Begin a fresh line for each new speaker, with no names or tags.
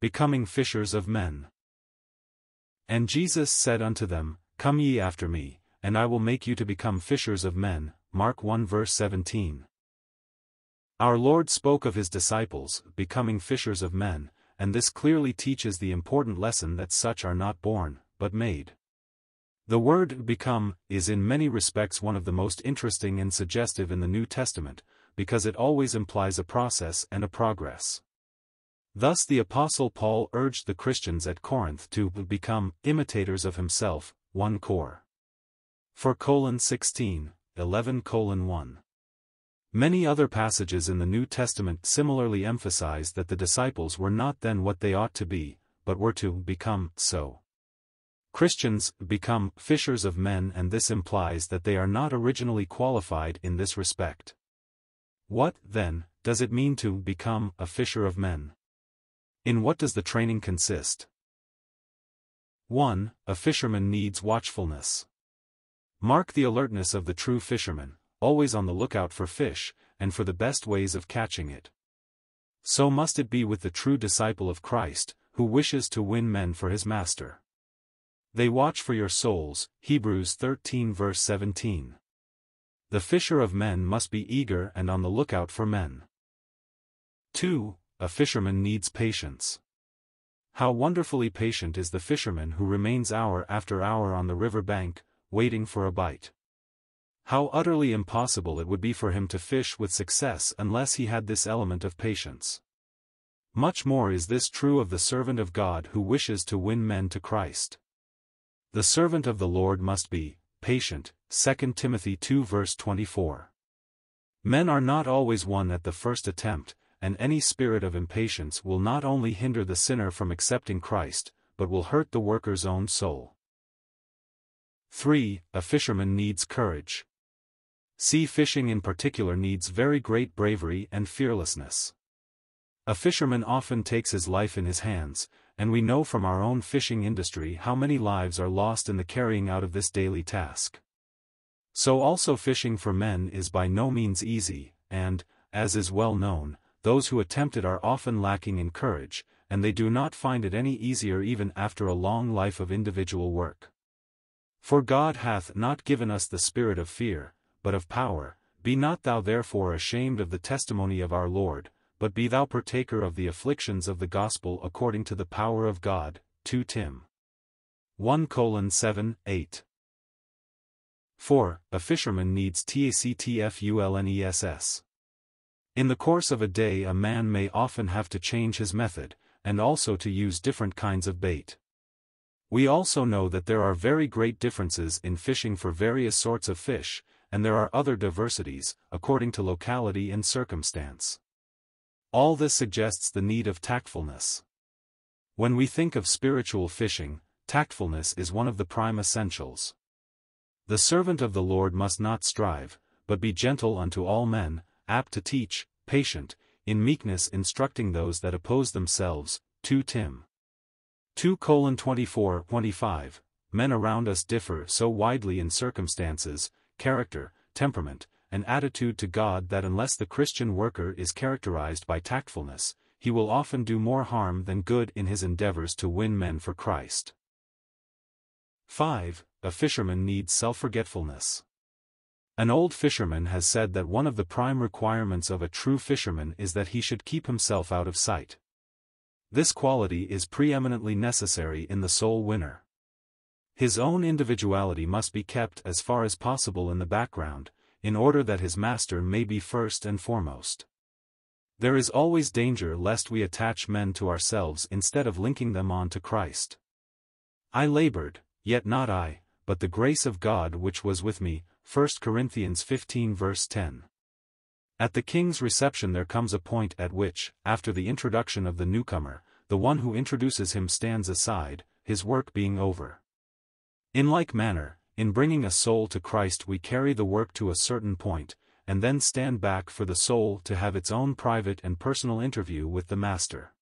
Becoming fishers of men. And Jesus said unto them, Come ye after me, and I will make you to become fishers of men. Mark 1 verse 17. Our Lord spoke of his disciples becoming fishers of men, and this clearly teaches the important lesson that such are not born, but made. The word become is in many respects one of the most interesting and suggestive in the New Testament, because it always implies a process and a progress. Thus the Apostle Paul urged the Christians at Corinth to become imitators of himself, 1 Cor. 4 colon 16, 11 colon 1. Many other passages in the New Testament similarly emphasize that the disciples were not then what they ought to be, but were to become so. Christians become fishers of men and this implies that they are not originally qualified in this respect. What, then, does it mean to become a fisher of men? In what does the training consist? 1. A fisherman needs watchfulness. Mark the alertness of the true fisherman, always on the lookout for fish, and for the best ways of catching it. So must it be with the true disciple of Christ, who wishes to win men for his master. They watch for your souls, Hebrews 13 verse 17. The fisher of men must be eager and on the lookout for men. 2. A fisherman needs patience. How wonderfully patient is the fisherman who remains hour after hour on the river bank, waiting for a bite. How utterly impossible it would be for him to fish with success unless he had this element of patience. Much more is this true of the servant of God who wishes to win men to Christ. The servant of the Lord must be patient, 2 Timothy 2 verse 24. Men are not always won at the first attempt, and any spirit of impatience will not only hinder the sinner from accepting Christ, but will hurt the worker's own soul. 3. A fisherman needs courage. Sea fishing in particular needs very great bravery and fearlessness. A fisherman often takes his life in his hands, and we know from our own fishing industry how many lives are lost in the carrying out of this daily task. So also fishing for men is by no means easy, and, as is well known, those who attempt it are often lacking in courage, and they do not find it any easier even after a long life of individual work. For God hath not given us the spirit of fear, but of power, be not thou therefore ashamed of the testimony of our Lord, but be thou partaker of the afflictions of the gospel according to the power of God. 2 Tim. 1 7, 8. 4. A fisherman needs tactfulness. In the course of a day a man may often have to change his method, and also to use different kinds of bait. We also know that there are very great differences in fishing for various sorts of fish, and there are other diversities, according to locality and circumstance. All this suggests the need of tactfulness. When we think of spiritual fishing, tactfulness is one of the prime essentials. The servant of the Lord must not strive, but be gentle unto all men, apt to teach, patient, in meekness instructing those that oppose themselves. 2 Tim. 2 24 25 Men around us differ so widely in circumstances, character, temperament, and attitude to God that unless the Christian worker is characterized by tactfulness, he will often do more harm than good in his endeavors to win men for Christ. 5. A fisherman needs self-forgetfulness. An old fisherman has said that one of the prime requirements of a true fisherman is that he should keep himself out of sight. This quality is preeminently necessary in the soul winner. His own individuality must be kept as far as possible in the background, in order that his master may be first and foremost. There is always danger lest we attach men to ourselves instead of linking them on to Christ. I labored, yet not I, but the grace of God which was with me, 1 Corinthians 15 verse 10. At the king's reception there comes a point at which, after the introduction of the newcomer, the one who introduces him stands aside, his work being over. In like manner, in bringing a soul to Christ we carry the work to a certain point, and then stand back for the soul to have its own private and personal interview with the Master.